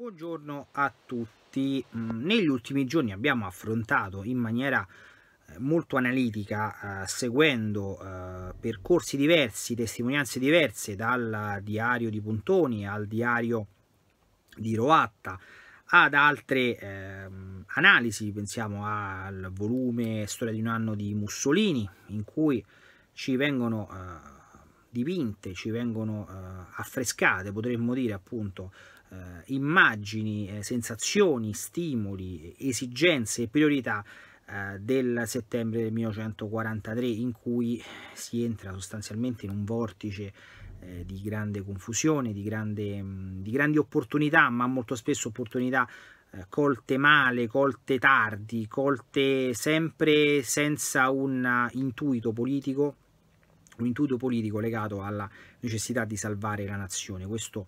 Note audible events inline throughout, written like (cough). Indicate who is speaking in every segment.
Speaker 1: Buongiorno a tutti. Mm, negli ultimi giorni abbiamo affrontato in maniera eh, molto analitica, eh, seguendo eh, percorsi diversi, testimonianze diverse, dal diario di Pontoni al diario di Roatta ad altre eh, analisi, pensiamo al volume Storia di un anno di Mussolini, in cui ci vengono dipinte, ci vengono affrescate, potremmo dire appunto, eh, immagini, eh, sensazioni, stimoli, esigenze e priorità eh, del settembre del 1943 in cui si entra sostanzialmente in un vortice eh, di grande confusione, di, grande, mh, di, grandi opportunità, ma molto spesso opportunità eh, colte male, colte tardi, colte sempre senza un intuito politico, un intuito politico legato alla necessità di salvare la nazione. Questo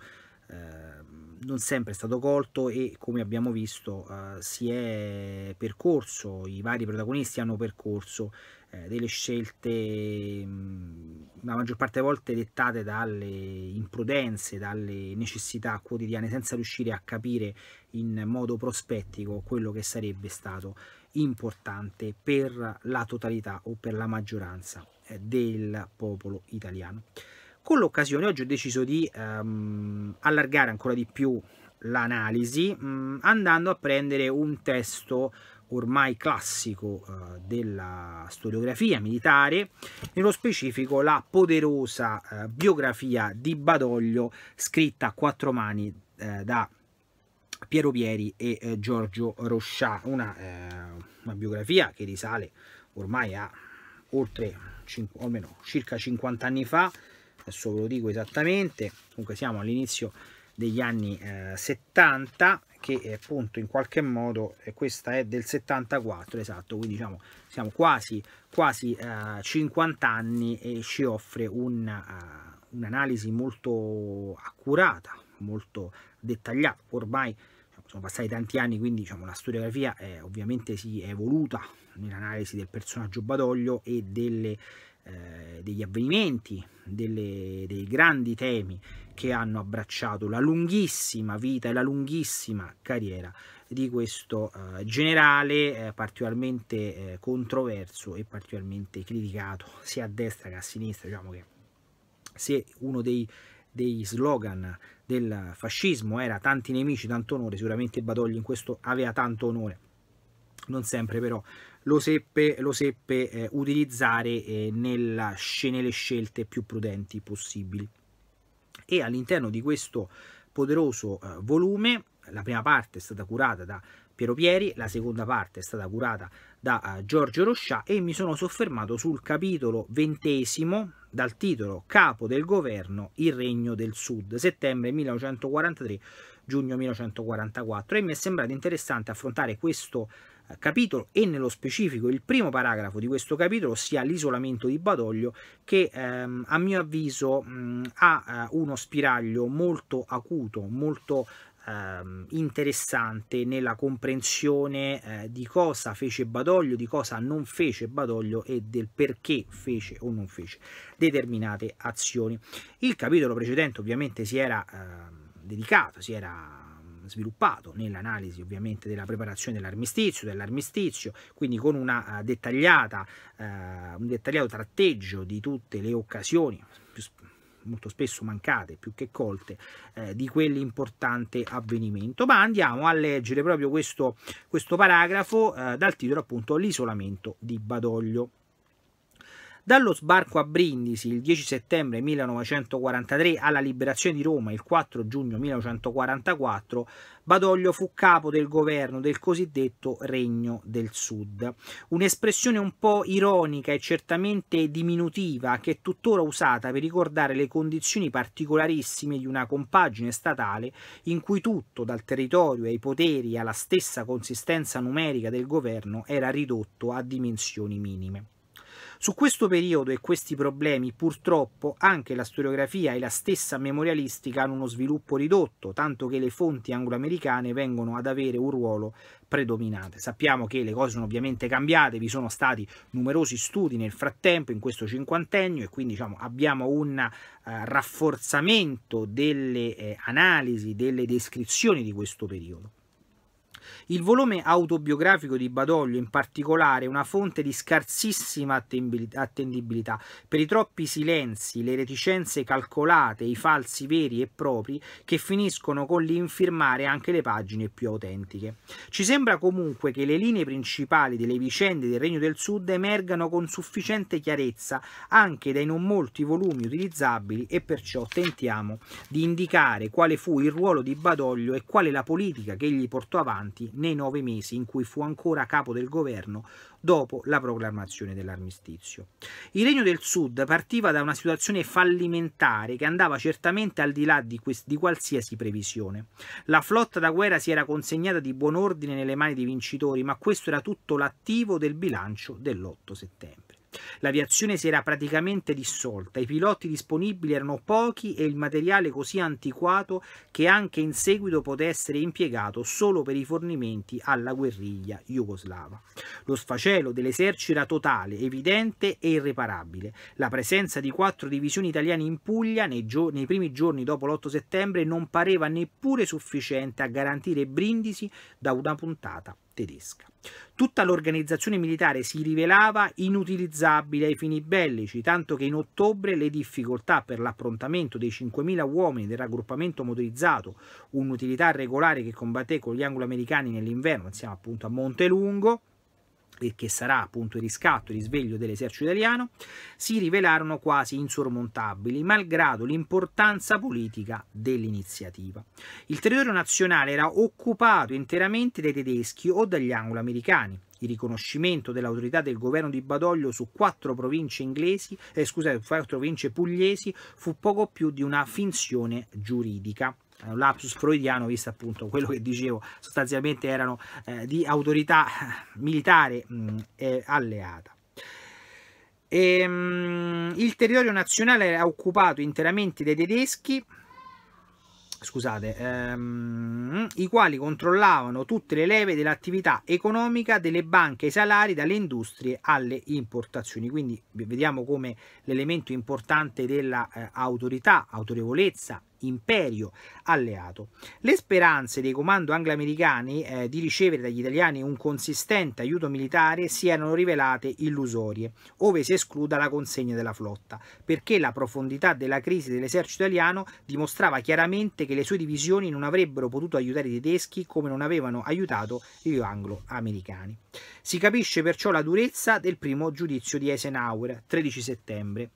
Speaker 1: non sempre è stato colto e come abbiamo visto eh, si è percorso, i vari protagonisti hanno percorso eh, delle scelte mh, la maggior parte delle volte dettate dalle imprudenze, dalle necessità quotidiane senza riuscire a capire in modo prospettico quello che sarebbe stato importante per la totalità o per la maggioranza eh, del popolo italiano. Con l'occasione oggi ho deciso di ehm, allargare ancora di più l'analisi mm, andando a prendere un testo ormai classico eh, della storiografia militare, nello specifico la poderosa eh, biografia di Badoglio scritta a quattro mani eh, da Piero Pieri e eh, Giorgio Roscià, una, eh, una, biografia che risale ormai a oltre, o almeno circa 50 anni fa, adesso ve lo dico esattamente, comunque siamo all'inizio degli anni eh, 70 che appunto in qualche modo eh, questa è del 74 esatto. Quindi diciamo siamo quasi quasi eh, 50 anni e ci offre un, uh, un'analisi molto accurata molto dettagliata. Ormai diciamo, sono passati tanti anni quindi diciamo, la storiografia è, ovviamente si è evoluta nell'analisi del personaggio Badoglio e delle eh, degli avvenimenti, delle, dei grandi temi che hanno abbracciato la lunghissima vita e la lunghissima carriera di questo eh, generale eh, particolarmente eh, controverso e particolarmente criticato sia a destra che a sinistra. Diciamo che se uno dei, dei slogan del fascismo era tanti nemici, tanto onore, sicuramente Badoglio in questo aveva tanto onore non sempre però lo seppe, lo seppe eh, utilizzare eh, nella, nelle scelte più prudenti possibili. E all'interno di questo poderoso eh, volume, la prima parte è stata curata da Piero Pieri, la seconda parte è stata curata da uh, Giorgio Roscià e mi sono soffermato sul capitolo ventesimo dal titolo Capo del governo, il regno del sud, settembre 1943, giugno 1944 e mi è sembrato interessante affrontare questo capitolo e nello specifico il primo paragrafo di questo capitolo, ossia l'isolamento di Badoglio, che ehm, a mio avviso mh, ha eh, uno spiraglio molto acuto, molto ehm, interessante nella comprensione eh, di cosa fece Badoglio, di cosa non fece Badoglio e del perché fece o non fece determinate azioni. Il capitolo precedente ovviamente si era eh, dedicato, si era sviluppato nell'analisi ovviamente della preparazione dell'armistizio, dell'armistizio, quindi con una uh, dettagliata, uh, un dettagliato tratteggio di tutte le occasioni, molto spesso mancate più che colte, eh, di quell'importante avvenimento. Ma andiamo a leggere proprio questo, questo paragrafo eh, dal titolo appunto L'isolamento di Badoglio. Dallo sbarco a Brindisi il 10 settembre 1943 alla liberazione di Roma il 4 giugno 1944, Badoglio fu capo del governo del cosiddetto Regno del Sud. Un'espressione un po' ironica e certamente diminutiva che è tuttora usata per ricordare le condizioni particolarissime di una compagine statale in cui tutto, dal territorio ai poteri alla stessa consistenza numerica del governo, era ridotto a dimensioni minime. Su questo periodo e questi problemi purtroppo anche la storiografia e la stessa memorialistica hanno uno sviluppo ridotto, tanto che le fonti angloamericane vengono ad avere un ruolo predominante. Sappiamo che le cose sono ovviamente cambiate, vi sono stati numerosi studi nel frattempo in questo cinquantennio e quindi diciamo, abbiamo un eh, rafforzamento delle eh, analisi, delle descrizioni di questo periodo. Il volume autobiografico di Badoglio in particolare è una fonte di scarsissima attendibilità per i troppi silenzi, le reticenze calcolate, i falsi veri e propri che finiscono con l'infirmare anche le pagine più autentiche. Ci sembra comunque che le linee principali delle vicende del Regno del Sud emergano con sufficiente chiarezza anche dai non molti volumi utilizzabili e perciò tentiamo di indicare quale fu il ruolo di Badoglio e quale la politica che egli portò avanti nei nove mesi in cui fu ancora capo del governo dopo la proclamazione dell'armistizio. Il Regno del Sud partiva da una situazione fallimentare che andava certamente al di là di, di qualsiasi previsione. La flotta da guerra si era consegnata di buon ordine nelle mani dei vincitori, ma questo era tutto l'attivo del bilancio dell'8 settembre. L'aviazione si era praticamente dissolta, i piloti disponibili erano pochi e il materiale così antiquato che anche in seguito poté essere impiegato solo per i fornimenti alla guerriglia jugoslava. Lo sfacelo dell'esercito era totale, evidente e irreparabile. La presenza di quattro divisioni italiane in Puglia nei, nei primi giorni dopo l'8 settembre non pareva neppure sufficiente a garantire Brindisi da una puntata tedesca. Tutta l'organizzazione militare si rivelava inutilizzabile ai fini bellici, tanto che in ottobre le difficoltà per l'approntamento dei 5.000 uomini del raggruppamento motorizzato, un'utilità regolare che combatté con gli anglo-americani nell'inverno, siamo appunto a Montelungo, che sarà appunto il riscatto, il risveglio dell'esercito italiano, si rivelarono quasi insormontabili, malgrado l'importanza politica dell'iniziativa. Il territorio nazionale era occupato interamente dai tedeschi o dagli anglo-americani. Il riconoscimento dell'autorità del governo di Badoglio su quattro province inglesi, eh, scusate, quattro province pugliesi fu poco più di una finzione giuridica un lapsus freudiano visto appunto quello che dicevo sostanzialmente erano eh, di autorità militare mh, eh, alleata e, ehm, mh, il territorio nazionale era occupato interamente dai tedeschi scusate, ehm, i quali controllavano tutte le leve dell'attività economica delle banche ai salari, dalle industrie alle importazioni. Quindi vediamo come l'elemento importante dell'autorità, eh, autorevolezza imperio alleato. Le speranze dei comando anglo-americani eh, di ricevere dagli italiani un consistente aiuto militare si erano rivelate illusorie, ove si escluda la consegna della flotta, perché la profondità della crisi dell'esercito italiano dimostrava chiaramente che le sue divisioni non avrebbero potuto aiutare i tedeschi come non avevano aiutato gli anglo-americani. Si capisce perciò la durezza del primo giudizio di Eisenhower, 13 settembre.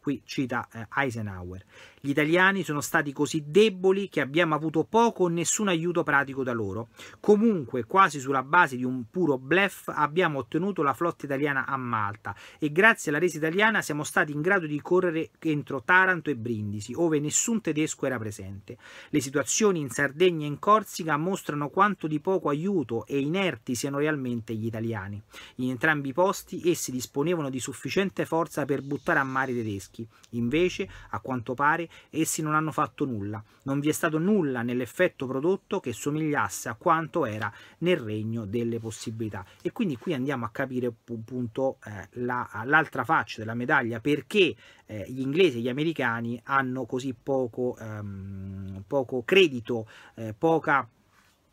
Speaker 1: Qui cita eh, Eisenhower. Gli italiani sono stati così deboli che abbiamo avuto poco o nessun aiuto pratico da loro. Comunque, quasi sulla base di un puro bluff, abbiamo ottenuto la flotta italiana a Malta e grazie alla resa italiana siamo stati in grado di correre entro Taranto e Brindisi, ove nessun tedesco era presente. Le situazioni in Sardegna e in Corsica mostrano quanto di poco aiuto e inerti siano realmente gli italiani. In entrambi i posti essi disponevano di sufficiente forza per buttare a mare i tedeschi. Invece, a quanto pare, essi non hanno fatto nulla, non vi è stato nulla nell'effetto prodotto che somigliasse a quanto era nel regno delle possibilità. E quindi qui andiamo a capire appunto eh, l'altra faccia della medaglia, perché eh, gli inglesi e gli americani hanno così poco, ehm, poco credito, eh, poca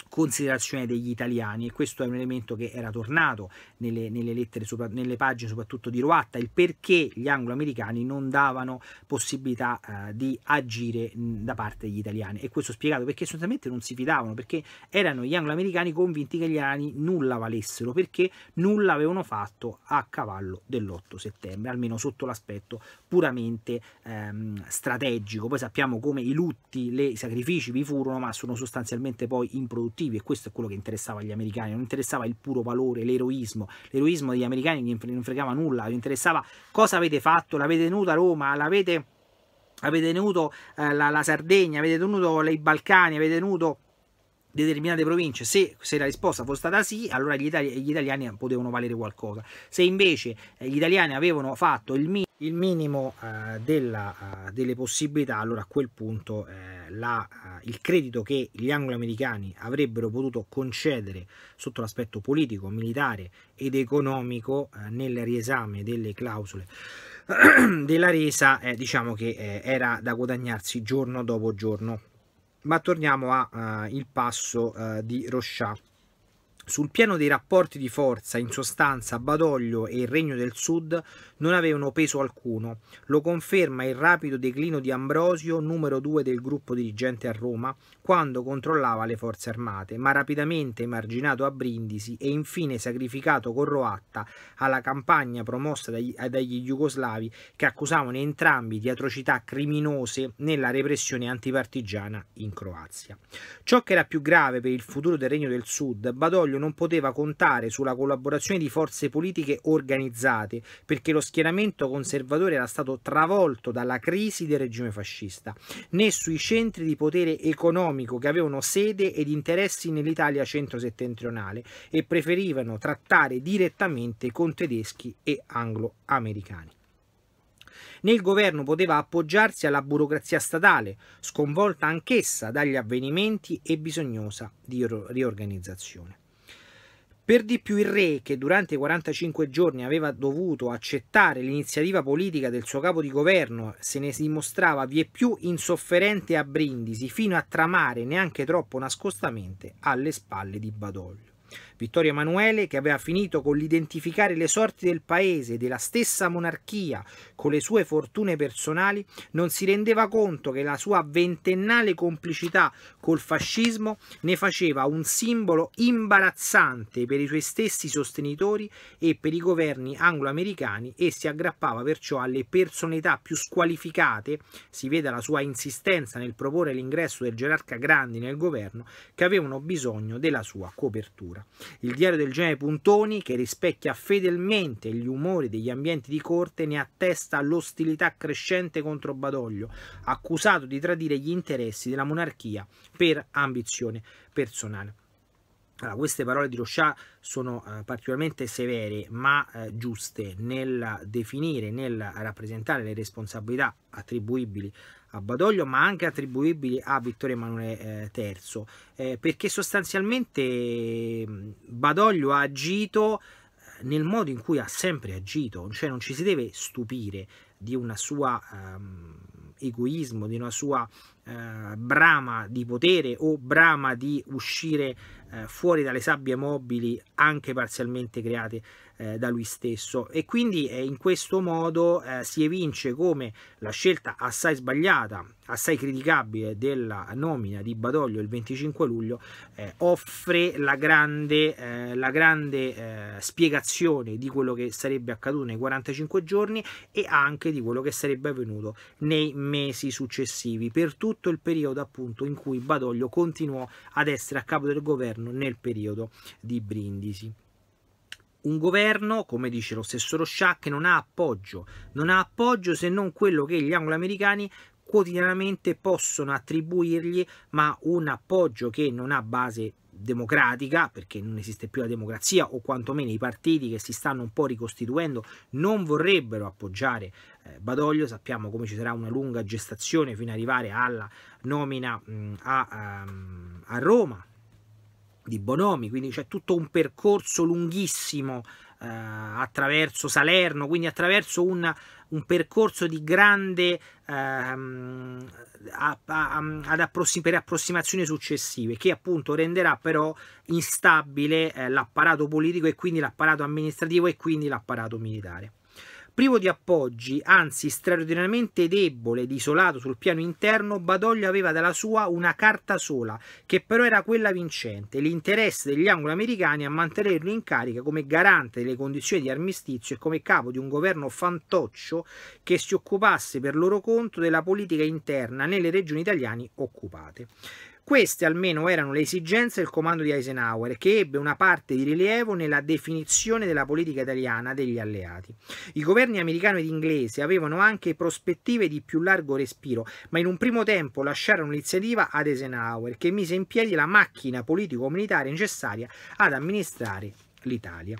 Speaker 1: considerazione degli italiani e questo è un elemento che era tornato nelle, nelle lettere, sopra, nelle pagine soprattutto di Roatta, il perché gli anglo-americani non davano possibilità eh, di agire da parte degli italiani e questo spiegato perché sostanzialmente non si fidavano, perché erano gli anglo-americani convinti che gli italiani nulla valessero, perché nulla avevano fatto a cavallo dell'8 settembre, almeno sotto l'aspetto puramente ehm, strategico. Poi sappiamo come i lutti, i sacrifici vi furono, ma sono sostanzialmente poi improduttivi e questo è quello che interessava agli americani, non interessava il puro valore, l'eroismo, l'eroismo degli americani non fregava nulla, gli interessava cosa avete fatto, l'avete tenuta Roma, l'avete avete tenuto eh, la, la, Sardegna, avete tenuto i Balcani, avete tenuto determinate province, se, se, la risposta fosse stata sì, allora gli, itali gli italiani potevano valere qualcosa. Se invece eh, gli italiani avevano fatto il, mi il minimo eh, della, uh, delle possibilità, allora a quel punto eh, la, uh, il credito che gli anglo-americani avrebbero potuto concedere sotto l'aspetto politico, militare ed economico eh, nel riesame delle clausole (clears throat) della resa, diciamo che era da guadagnarsi giorno dopo giorno. Ma torniamo al passo di Rochat. Sul piano dei rapporti di forza, in sostanza, Badoglio e il Regno del Sud non avevano peso alcuno. Lo conferma il rapido declino di Ambrosio, numero due del gruppo dirigente a Roma, quando controllava le forze armate, ma rapidamente emarginato a Brindisi e infine sacrificato con Roatta alla campagna promossa dagli, dagli jugoslavi che accusavano entrambi di atrocità criminose nella repressione antipartigiana in Croazia. Ciò che era più grave per il futuro del Regno del Sud, Badoglio non poteva contare sulla collaborazione di forze politiche organizzate perché lo schieramento conservatore era stato travolto dalla crisi del regime fascista, né sui centri di potere economico che avevano sede ed interessi nell'Italia centro-settentrionale e preferivano trattare direttamente con tedeschi e anglo-americani. Nel governo poteva appoggiarsi alla burocrazia statale, sconvolta anch'essa dagli avvenimenti e bisognosa di riorganizzazione. Per di più il re, che durante i 45 giorni aveva dovuto accettare l'iniziativa politica del suo capo di governo, se ne dimostrava vieppiù insofferente a Brindisi, fino a tramare neanche troppo nascostamente alle spalle di Badoglio. Vittorio Emanuele, che aveva finito con l'identificare le sorti del paese e della stessa monarchia con le sue fortune personali, non si rendeva conto che la sua ventennale complicità col fascismo ne faceva un simbolo imbarazzante per i suoi stessi sostenitori e per i governi anglo-americani e si aggrappava perciò alle personalità più squalificate, si vede la sua insistenza nel proporre l'ingresso del gerarca Grandi nel governo, che avevano bisogno della sua copertura. Il diario del genere Puntoni, che rispecchia fedelmente gli umori degli ambienti di corte, ne attesta l'ostilità crescente contro Badoglio, accusato di tradire gli interessi della monarchia per ambizione personale. Allora, queste parole di Rochat sono eh, particolarmente severe ma eh, giuste nel definire, nel rappresentare le responsabilità attribuibili a Badoglio ma anche attribuibili a Vittorio Emanuele eh, III eh, perché sostanzialmente Badoglio ha agito eh, nel modo in cui ha sempre agito cioè non ci si deve stupire di una sua um, egoismo, di una sua uh, brama di potere o brama di uscire uh, fuori dalle sabbie mobili anche parzialmente create eh, da lui stesso. E quindi eh, in questo modo eh, si evince come la scelta assai sbagliata, assai criticabile della nomina di Badoglio il 25 luglio eh, offre la grande, eh, la grande eh, spiegazione di quello che sarebbe accaduto nei 45 giorni e anche di quello che sarebbe avvenuto nei mesi successivi per tutto il periodo appunto in cui Badoglio continuò ad essere a capo del governo nel periodo di Brindisi un governo, come dice lo stesso Rochat, che non ha appoggio, non ha appoggio se non quello che gli anglo-americani quotidianamente possono attribuirgli, ma un appoggio che non ha base democratica, perché non esiste più la democrazia, o quantomeno i partiti che si stanno un po' ricostituendo non vorrebbero appoggiare eh, Badoglio. Sappiamo come ci sarà una lunga gestazione fino ad arrivare alla nomina mh, a, a, ehm, a Roma di Bonomi, quindi c'è tutto un percorso lunghissimo eh, attraverso Salerno, quindi attraverso un, un percorso di grande ehm, a, a, ad per approssimazioni successive che appunto renderà però instabile eh, l'apparato politico e quindi l'apparato amministrativo e quindi l'apparato militare. Privo di appoggi, anzi straordinariamente debole ed isolato sul piano interno, Badoglio aveva dalla sua una carta sola, che però era quella vincente, l'interesse degli anglo-americani a mantenerlo in carica come garante delle condizioni di armistizio e come capo di un governo fantoccio che si occupasse per loro conto della politica interna nelle regioni italiane occupate. Queste almeno erano le esigenze del comando di Eisenhower, che ebbe una parte di rilievo nella definizione della politica italiana degli alleati. I governi americano ed inglese avevano anche prospettive di più largo respiro, ma in un primo tempo lasciarono l'iniziativa ad Eisenhower, che mise in piedi la macchina politico-militare necessaria ad amministrare l'Italia.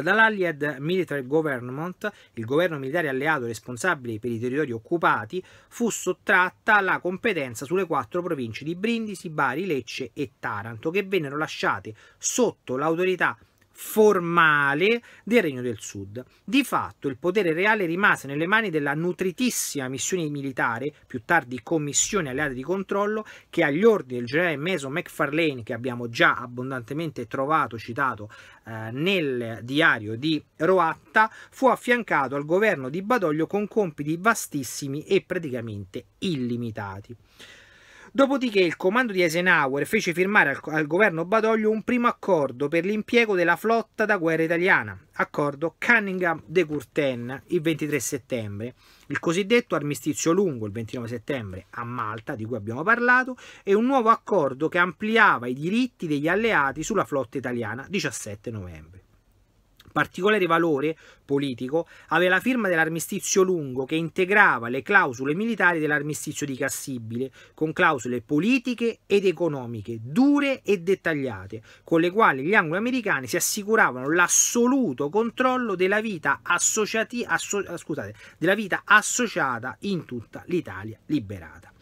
Speaker 1: Dall'Allied Military Government, il governo militare alleato responsabile per i territori occupati, fu sottratta la competenza sulle quattro province di Brindisi, Bari, Lecce e Taranto, che vennero lasciate sotto l'autorità formale del Regno del Sud. Di fatto il potere reale rimase nelle mani della nutritissima missione militare, più tardi Commissione Alleata di Controllo, che agli ordini del generale Mason McFarlane, che abbiamo già abbondantemente trovato, citato eh, nel diario di Roatta, fu affiancato al governo di Badoglio con compiti vastissimi e praticamente illimitati. Dopodiché il comando di Eisenhower fece firmare al, al, governo Badoglio un primo accordo per l'impiego della flotta da guerra italiana, accordo Cunningham de Courten il 23 settembre, il cosiddetto armistizio lungo il 29 settembre a Malta, di cui abbiamo parlato, e un nuovo accordo che ampliava i diritti degli alleati sulla flotta italiana 17 novembre. Particolare valore politico aveva la firma dell'armistizio lungo che integrava le clausole militari dell'armistizio di Cassibile con clausole politiche ed economiche dure e dettagliate con le quali gli anglo-americani si assicuravano l'assoluto controllo della vita, associati, asso, scusate, della vita associata in tutta l'Italia liberata.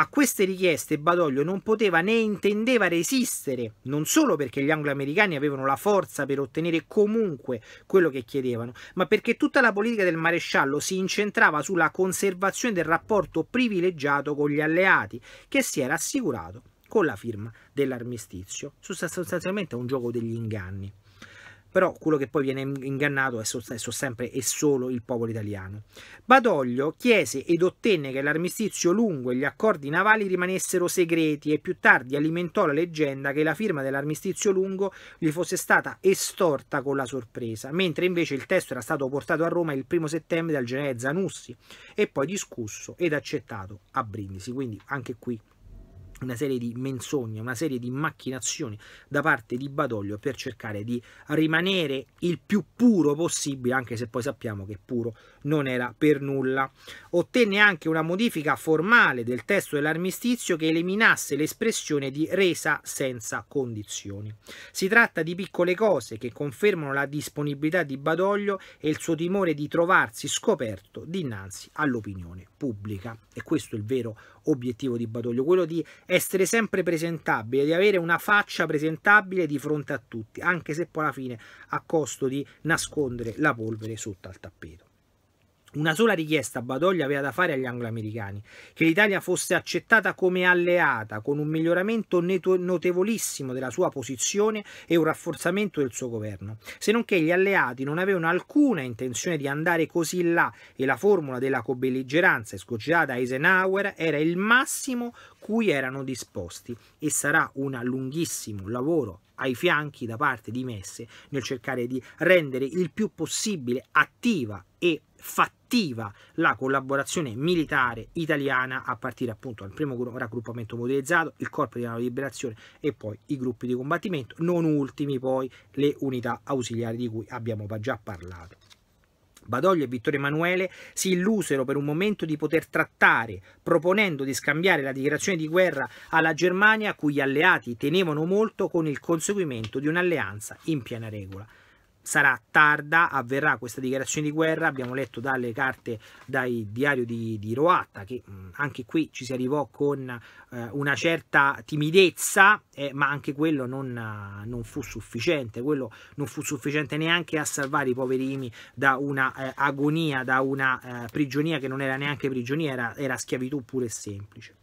Speaker 1: A queste richieste Badoglio non poteva né intendeva resistere, non solo perché gli anglo-americani avevano la forza per ottenere comunque quello che chiedevano, ma perché tutta la politica del maresciallo si incentrava sulla conservazione del rapporto privilegiato con gli alleati, che si era assicurato con la firma dell'armistizio. Sostanzialmente un gioco degli inganni però quello che poi viene ingannato è, sempre e solo il popolo italiano. Badoglio chiese ed ottenne che l'armistizio lungo e gli accordi navali rimanessero segreti e più tardi alimentò la leggenda che la firma dell'armistizio lungo gli fosse stata estorta con la sorpresa, mentre invece il testo era stato portato a Roma il primo settembre dal generale Zanussi e poi discusso ed accettato a Brindisi, quindi anche qui una serie di menzogne, una serie di macchinazioni da parte di Badoglio per cercare di rimanere il più puro possibile, anche se poi sappiamo che puro non era per nulla. Ottenne anche una modifica formale del testo dell'armistizio che eliminasse l'espressione di resa senza condizioni. Si tratta di piccole cose che confermano la disponibilità di Badoglio e il suo timore di trovarsi scoperto dinanzi all'opinione pubblica. E questo è il vero obiettivo di Badoglio, quello di essere sempre presentabile, di avere una faccia presentabile di fronte a tutti, anche se poi alla fine a costo di nascondere la polvere sotto al tappeto. Una sola richiesta Badoglio aveva da fare agli anglo-americani, che l'Italia fosse accettata come alleata, con un miglioramento notevolissimo della sua posizione e un rafforzamento del suo governo, se non che gli alleati non avevano alcuna intenzione di andare così là e la formula della cobelligeranza escogitata da Eisenhower era il massimo cui erano disposti. E sarà un lunghissimo lavoro ai fianchi da parte di Messe nel cercare di rendere il più possibile attiva e fattiva la collaborazione militare italiana a partire appunto dal primo raggruppamento motorizzato, il Corpo di Liberazione e poi i gruppi di combattimento, non ultimi poi le unità ausiliari di cui abbiamo già parlato. Badoglio e Vittorio Emanuele si illusero per un momento di poter trattare, proponendo di scambiare la dichiarazione di guerra alla Germania, a cui gli alleati tenevano molto, con il conseguimento di un'alleanza in piena regola sarà tarda, avverrà questa dichiarazione di guerra, abbiamo letto dalle carte, dai diario di, di Roatta, che mh, anche qui ci si arrivò con eh, una certa timidezza, eh, ma anche quello non, non, fu sufficiente, quello non fu sufficiente neanche a salvare i poverini da una eh, agonia, da una eh, prigionia che non era neanche prigionia, era, era schiavitù pure e semplice.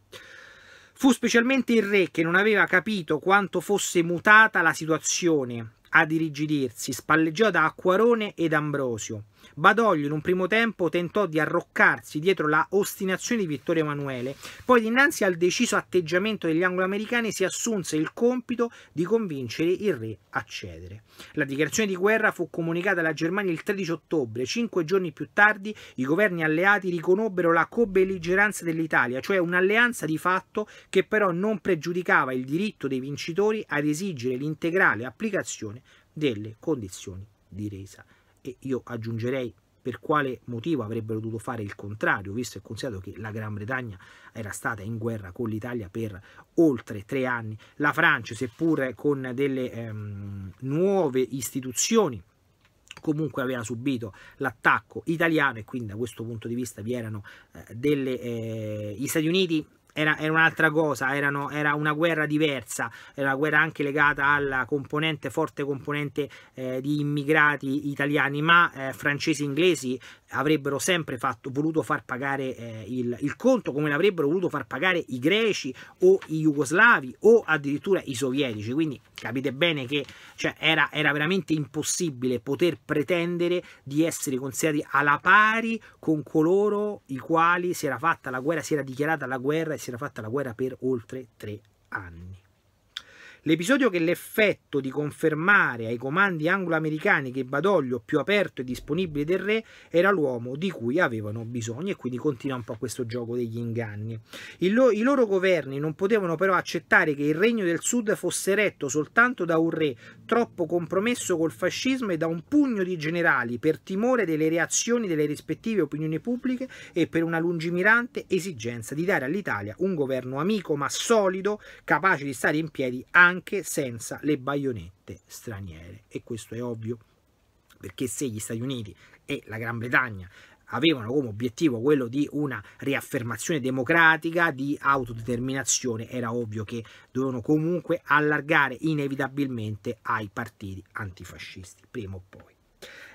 Speaker 1: Fu specialmente il re che non aveva capito quanto fosse mutata la situazione ad irrigidirsi, spalleggiò da Acquarone ed Ambrosio, Badoglio in un primo tempo tentò di arroccarsi dietro la ostinazione di Vittorio Emanuele, poi dinanzi al deciso atteggiamento degli angloamericani si assunse il compito di convincere il re a cedere. La dichiarazione di guerra fu comunicata alla Germania il 13 ottobre, cinque giorni più tardi i governi alleati riconobbero la co-belligeranza dell'Italia, cioè un'alleanza di fatto che però non pregiudicava il diritto dei vincitori ad esigere l'integrale applicazione delle condizioni di resa e io aggiungerei per quale motivo avrebbero dovuto fare il contrario, visto e considerato che la Gran Bretagna era stata in guerra con l'Italia per oltre tre anni, la Francia, seppur con delle ehm, nuove istituzioni, comunque aveva subito l'attacco italiano e quindi da questo punto di vista vi erano eh, delle eh, gli Stati Uniti era, era un'altra cosa, erano, era una guerra diversa, era una guerra anche legata alla componente, forte componente eh, di immigrati italiani, ma eh, francesi e inglesi avrebbero sempre fatto, voluto far pagare eh, il, il, conto come l'avrebbero voluto far pagare i greci o i jugoslavi o addirittura i sovietici quindi capite bene che cioè, era, era, veramente impossibile poter pretendere di essere considerati alla pari con coloro i quali si era fatta la guerra, si era dichiarata la guerra e si era fatta la guerra per oltre tre anni. L'episodio che l'effetto di confermare ai comandi anglo-americani che Badoglio, più aperto e disponibile del re, era l'uomo di cui avevano bisogno e quindi continua un po' questo gioco degli inganni. Lo, I loro governi non potevano però accettare che il regno del sud fosse retto soltanto da un re troppo compromesso col fascismo e da un pugno di generali per timore delle reazioni delle rispettive opinioni pubbliche e per una lungimirante esigenza di dare all'Italia un governo amico ma solido, capace di stare in piedi anche anche senza le baionette straniere e questo è ovvio perché se gli Stati Uniti e la Gran Bretagna avevano come obiettivo quello di una riaffermazione democratica, di autodeterminazione, era ovvio che dovevano comunque allargare inevitabilmente ai partiti antifascisti, prima o poi.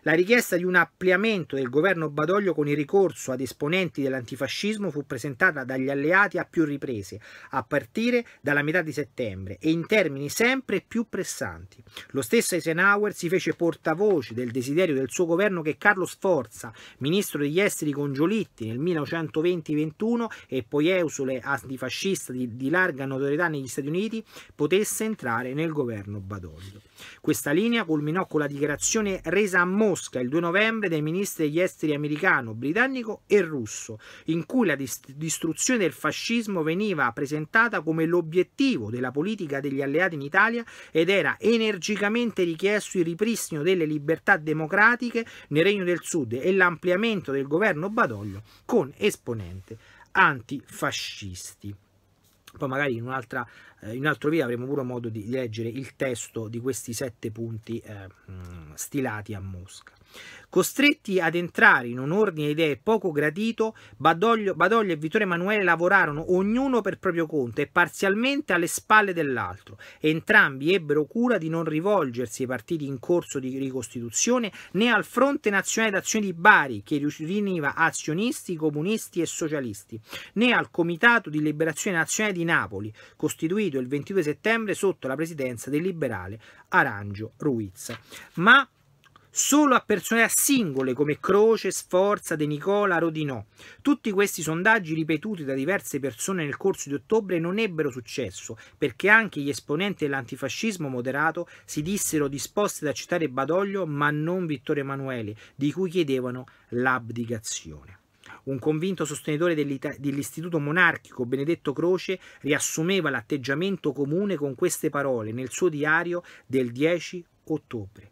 Speaker 1: La richiesta di un ampliamento del governo Badoglio con il ricorso ad esponenti dell'antifascismo fu presentata dagli alleati a più riprese, a partire dalla metà di settembre, e in termini sempre più pressanti. Lo stesso Eisenhower si fece portavoce del desiderio del suo governo che Carlo Sforza, ministro degli esteri con Giolitti nel 1920-21 e poi eusole antifascista di, di larga notorietà negli Stati Uniti, potesse entrare nel governo Badoglio. Questa linea culminò con la dichiarazione resa a Mosca il 2 novembre dai ministri degli esteri americano, britannico e russo, in cui la distruzione del fascismo veniva presentata come l'obiettivo della politica degli alleati in Italia ed era energicamente richiesto il ripristino delle libertà democratiche nel Regno del Sud e l'ampliamento del governo Badoglio con esponente antifascisti. Poi magari in, un'altra, eh, in un altro video avremo pure modo di leggere il testo di questi sette punti eh, stilati a Mosca. Costretti ad entrare in un ordine di idee poco gradito, Badoglio, Badoglio, e Vittorio Emanuele lavorarono ognuno per proprio conto e parzialmente alle spalle dell'altro. Entrambi ebbero cura di non rivolgersi ai partiti in corso di ricostituzione né al Fronte Nazionale d'Azione di Bari, che riuniva azionisti, comunisti e socialisti, né al Comitato di Liberazione Nazionale di Napoli, costituito il 22 settembre sotto la presidenza del liberale Arangio Ruiz. Ma solo a persone singole come Croce, Sforza, De Nicola, Rodinò. Tutti questi sondaggi ripetuti da diverse persone nel corso di ottobre non ebbero successo perché anche gli esponenti dell'antifascismo moderato si dissero disposti ad accettare Badoglio ma non Vittorio Emanuele, di cui chiedevano l'abdicazione. Un convinto sostenitore dell'istituto monarchico, Benedetto Croce, riassumeva l'atteggiamento comune con queste parole nel suo diario del 10 ottobre.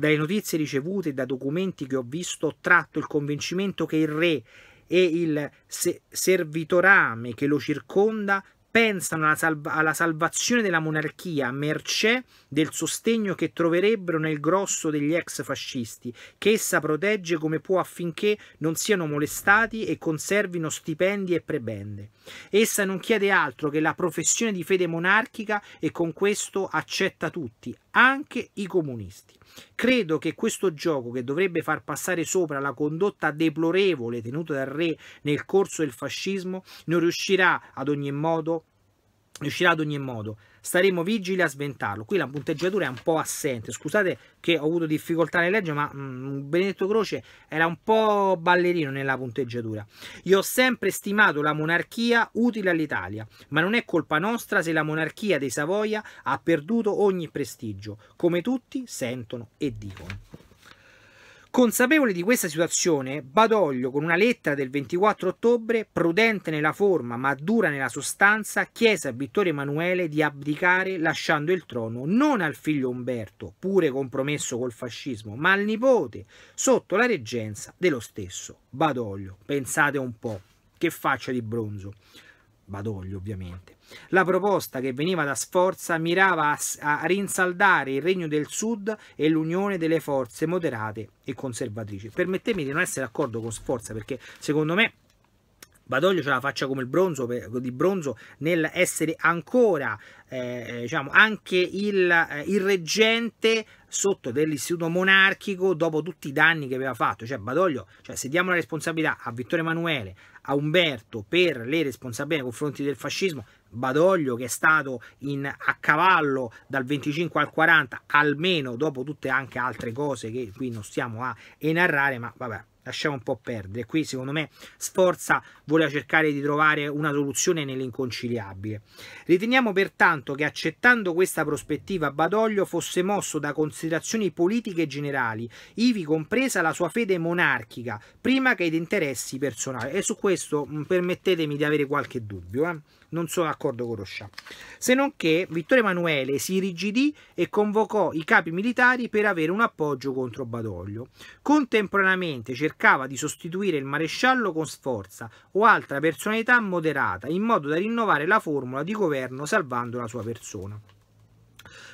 Speaker 1: Dalle notizie ricevute e da documenti che ho visto ho tratto il convincimento che il re e il servitorame che lo circonda pensano alla, salva alla, salvazione della monarchia a mercé del sostegno che troverebbero nel grosso degli ex fascisti, che essa protegge come può affinché non siano molestati e conservino stipendi e prebende. Essa non chiede altro che la professione di fede monarchica e con questo accetta tutti, anche i comunisti. Credo che questo gioco, che dovrebbe far passare sopra la condotta deplorevole tenuta dal re nel corso del fascismo, non riuscirà ad ogni modo riuscirà ad ogni modo staremo vigili a sventarlo. Qui la punteggiatura è un po' assente, scusate che ho avuto difficoltà nel leggere, ma mm, Benedetto Croce era un po' ballerino nella punteggiatura. Io ho sempre stimato la monarchia utile all'Italia, ma non è colpa nostra se la monarchia dei Savoia ha perduto ogni prestigio, come tutti sentono e dicono. Consapevole di questa situazione, Badoglio, con una lettera del 24 ottobre, prudente nella forma ma dura nella sostanza, chiese a Vittorio Emanuele di abdicare lasciando il trono non al figlio Umberto, pure compromesso col fascismo, ma al nipote, sotto la reggenza dello stesso Badoglio. Pensate un po', che faccia di bronzo. Badoglio ovviamente. La proposta che veniva da Sforza mirava a, a, rinsaldare il Regno del Sud e l'unione delle forze moderate e conservatrici. Permettetemi di non essere d'accordo con Sforza perché secondo me Badoglio ce la faccia come il bronzo di bronzo nel essere ancora eh, diciamo anche il, eh, il reggente sotto dell'istituto monarchico dopo tutti i danni che aveva fatto. Cioè Badoglio cioè se diamo la responsabilità a Vittorio Emanuele a Umberto per le responsabilità nei confronti del fascismo Badoglio che è stato in, a cavallo dal 25 al 40 almeno dopo tutte anche altre cose che qui non stiamo a narrare ma vabbè lasciamo un po' perdere. Qui secondo me Sforza vuole cercare di trovare una soluzione nell'inconciliabile. Riteniamo pertanto che accettando questa prospettiva Badoglio fosse mosso da considerazioni politiche generali, ivi compresa la sua fede monarchica, prima che ed interessi personali. E su questo mm, permettetemi di avere qualche dubbio. Eh? Non sono d'accordo con Roscià. Se non che Vittorio Emanuele si irrigidì e convocò i capi militari per avere un appoggio contro Badoglio. Contemporaneamente cercava di sostituire il maresciallo con sforza o altra personalità moderata in modo da rinnovare la formula di governo salvando la sua persona.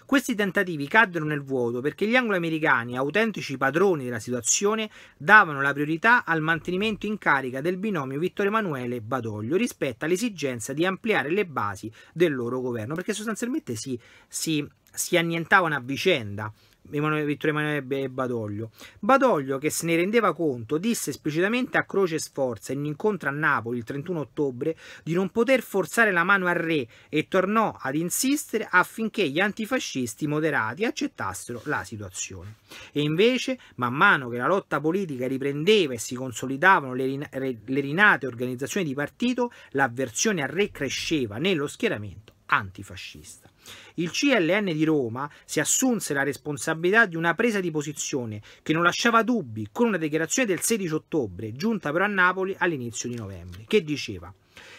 Speaker 1: Questi tentativi caddero nel vuoto perché gli anglo-americani, autentici padroni della situazione, davano la priorità al mantenimento in carica del binomio Vittorio Emanuele Badoglio rispetto all'esigenza di ampliare le basi del loro governo, perché sostanzialmente si, si, si annientavano a vicenda. Vittorio Emanuele Badoglio. Badoglio, che se ne rendeva conto, disse esplicitamente a Croce Sforza in un incontro a Napoli il 31 ottobre di non poter forzare la mano al re e tornò ad insistere affinché gli antifascisti moderati accettassero la situazione. E invece, man mano che la lotta politica riprendeva e si consolidavano le, le rinate organizzazioni di partito, l'avversione al re cresceva nello schieramento antifascista. Il CLN di Roma si assunse la responsabilità di una presa di posizione che non lasciava dubbi con una dichiarazione del 16 ottobre, giunta però a Napoli all'inizio di novembre, che diceva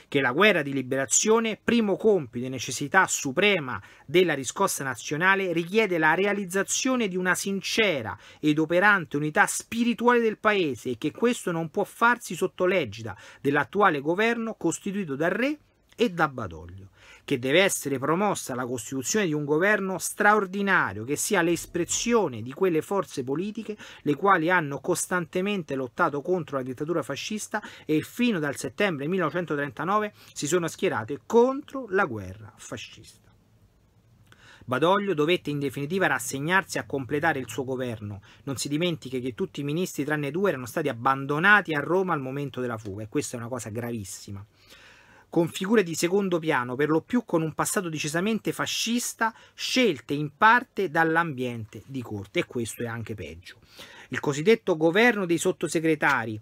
Speaker 1: che la guerra di liberazione, primo compito e necessità suprema della riscossa nazionale, richiede la realizzazione di una sincera ed operante unità spirituale del Paese e che questo non può farsi sotto l'egida dell'attuale governo costituito dal re e da Badoglio che deve essere promossa la costituzione di un governo straordinario che sia l'espressione di quelle forze politiche le quali hanno costantemente lottato contro la dittatura fascista e fino dal settembre 1939 si sono schierate contro la guerra fascista. Badoglio dovette in definitiva rassegnarsi a completare il suo governo. Non si dimentichi che tutti i ministri, tranne due, erano stati abbandonati a Roma al momento della fuga, e questa è una cosa gravissima con figure di secondo piano, per lo più con un passato decisamente fascista, scelte in parte dall'ambiente di corte, e questo è anche peggio. Il cosiddetto governo dei sottosegretari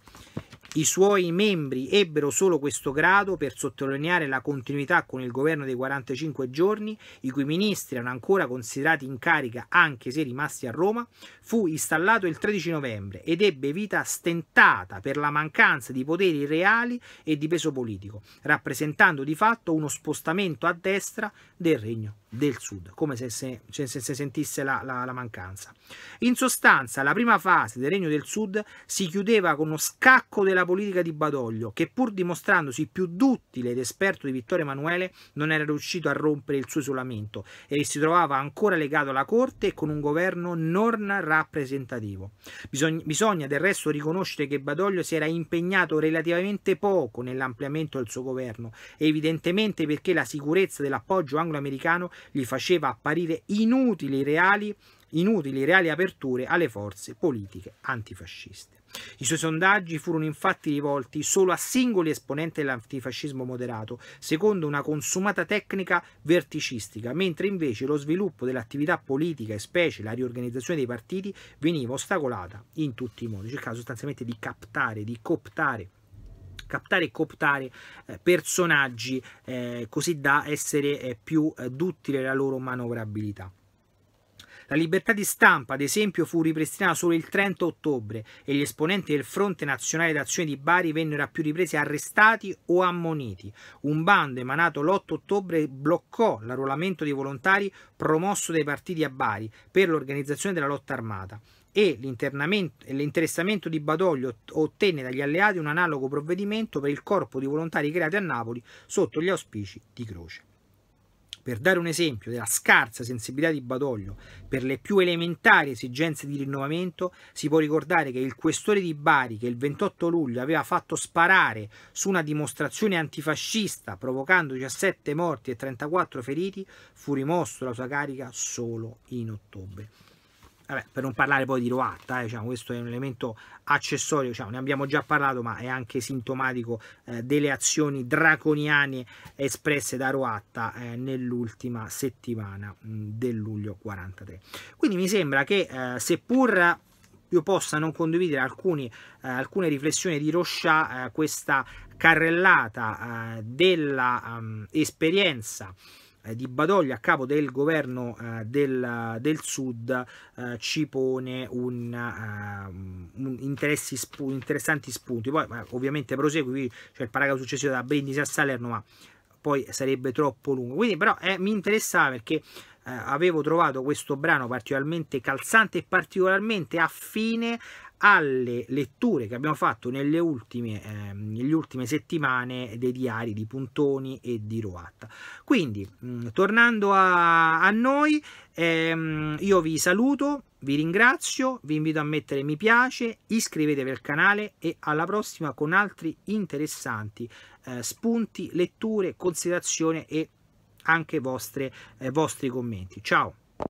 Speaker 1: i suoi membri ebbero solo questo grado per sottolineare la continuità con il governo dei 45 giorni, i cui ministri erano ancora considerati in carica anche se rimasti a Roma, fu installato il 13 novembre ed ebbe vita stentata per la mancanza di poteri reali e di peso politico, rappresentando di fatto uno spostamento a destra del regno del sud, come se, se, se, se sentisse la, la, la, mancanza. In sostanza, la prima fase del regno del sud si chiudeva con uno scacco della politica di Badoglio, che pur dimostrandosi più duttile ed esperto di Vittorio Emanuele, non era riuscito a rompere il suo isolamento e si trovava ancora legato alla corte e con un governo non rappresentativo. Bisogna, bisogna del resto riconoscere che Badoglio si era impegnato relativamente poco nell'ampliamento del suo governo, evidentemente perché la sicurezza dell'appoggio anglo-americano gli faceva apparire inutili reali, inutili reali aperture alle forze politiche antifasciste. I suoi sondaggi furono infatti rivolti solo a singoli esponenti dell'antifascismo moderato, secondo una consumata tecnica verticistica, mentre invece lo sviluppo dell'attività politica e specie la riorganizzazione dei partiti veniva ostacolata in tutti i modi, cercava sostanzialmente di captare, di cooptare captare e cooptare eh, personaggi eh, così da essere eh, più duttile la loro manovrabilità. La libertà di stampa, ad esempio, fu ripristinata solo il 30 ottobre e gli esponenti del Fronte Nazionale d'Azione di Bari vennero a più riprese arrestati o ammoniti. Un bando emanato l'8 ottobre bloccò l'arruolamento dei volontari promosso dai partiti a Bari per l'organizzazione della lotta armata e l'interessamento di Badoglio ottenne dagli alleati un analogo provvedimento per il corpo di volontari creati a Napoli sotto gli auspici di Croce. Per dare un esempio della scarsa sensibilità di Badoglio per le più elementari esigenze di rinnovamento, si può ricordare che il questore di Bari, che il 28 luglio aveva fatto sparare su una dimostrazione antifascista, provocando 17 morti e 34 feriti, fu rimosso dalla sua carica solo in ottobre. Vabbè, per non parlare poi di Roatta, eh, diciamo, questo è un elemento accessorio, diciamo, ne abbiamo già parlato, ma è anche sintomatico eh, delle azioni draconiane espresse da Roatta eh, nell'ultima settimana mh, del luglio 43. Quindi mi sembra che eh, seppur io possa non condividere alcuni, eh, alcune riflessioni di Rochat, eh, questa carrellata dell'esperienza um, eh, di Badoglio a capo del governo eh, del, del, Sud eh, ci pone un, un spu interessanti spunti. Poi ovviamente prosegue, qui c'è il paragrafo successivo da Brindisi a Salerno, ma poi sarebbe troppo lungo. Quindi però eh, mi interessava perché eh, avevo trovato questo brano particolarmente calzante e particolarmente affine alle letture che abbiamo fatto nelle ultime, eh, nelle ultime settimane dei diari di Puntoni e di Roatta. Quindi, mh, mm, tornando a, a noi, ehm, io vi saluto, vi ringrazio, vi invito a mettere mi piace, iscrivetevi al canale e alla prossima con altri interessanti eh, spunti, letture, considerazioni e anche vostre, eh, vostri commenti. Ciao!